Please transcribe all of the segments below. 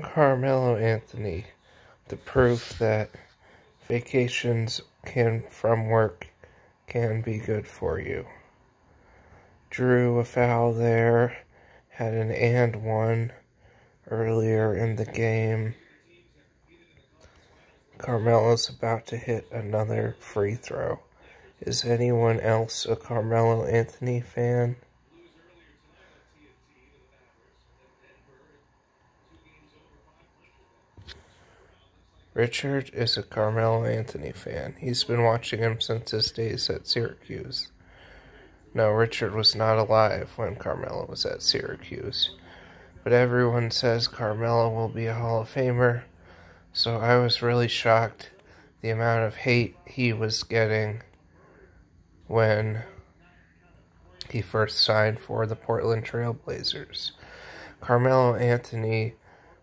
Carmelo Anthony, the proof that vacations can from work can be good for you. Drew a foul there, had an and one earlier in the game. Carmelo's about to hit another free throw. Is anyone else a Carmelo Anthony fan? Richard is a Carmelo Anthony fan. He's been watching him since his days at Syracuse. No, Richard was not alive when Carmelo was at Syracuse. But everyone says Carmelo will be a Hall of Famer, so I was really shocked the amount of hate he was getting when he first signed for the Portland Trailblazers. Carmelo Anthony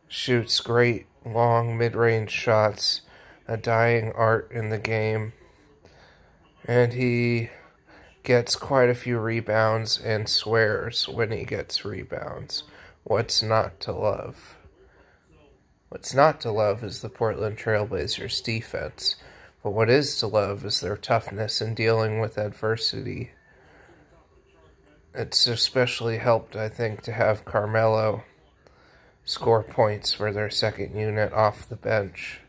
shoots great long mid range shots, a dying art in the game. And he gets quite a few rebounds and swears when he gets rebounds. What's not to love? What's not to love is the Portland Trailblazers defense. But what is to love is their toughness in dealing with adversity. It's especially helped, I think, to have Carmelo score points for their second unit off the bench.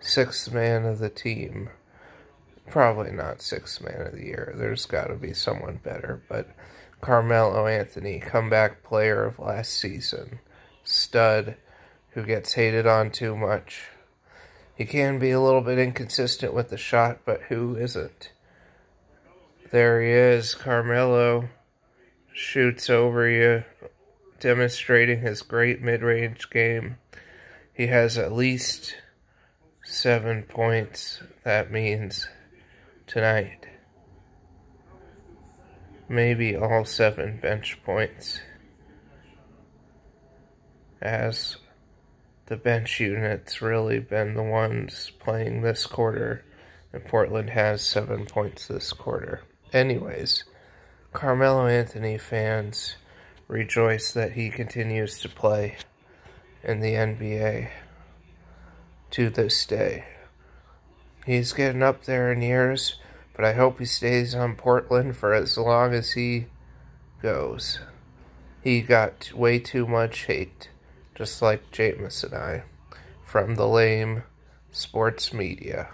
Sixth man of the team. Probably not sixth man of the year. There's got to be someone better. But Carmelo Anthony, comeback player of last season. Stud who gets hated on too much. He can be a little bit inconsistent with the shot, but who isn't? There he is, Carmelo shoots over you, demonstrating his great mid range game. He has at least seven points. That means tonight. Maybe all seven bench points. As the bench unit's really been the ones playing this quarter, and Portland has seven points this quarter. Anyways. Carmelo Anthony fans rejoice that he continues to play in the NBA to this day. He's getting up there in years, but I hope he stays on Portland for as long as he goes. He got way too much hate, just like Jameis and I, from the lame sports media.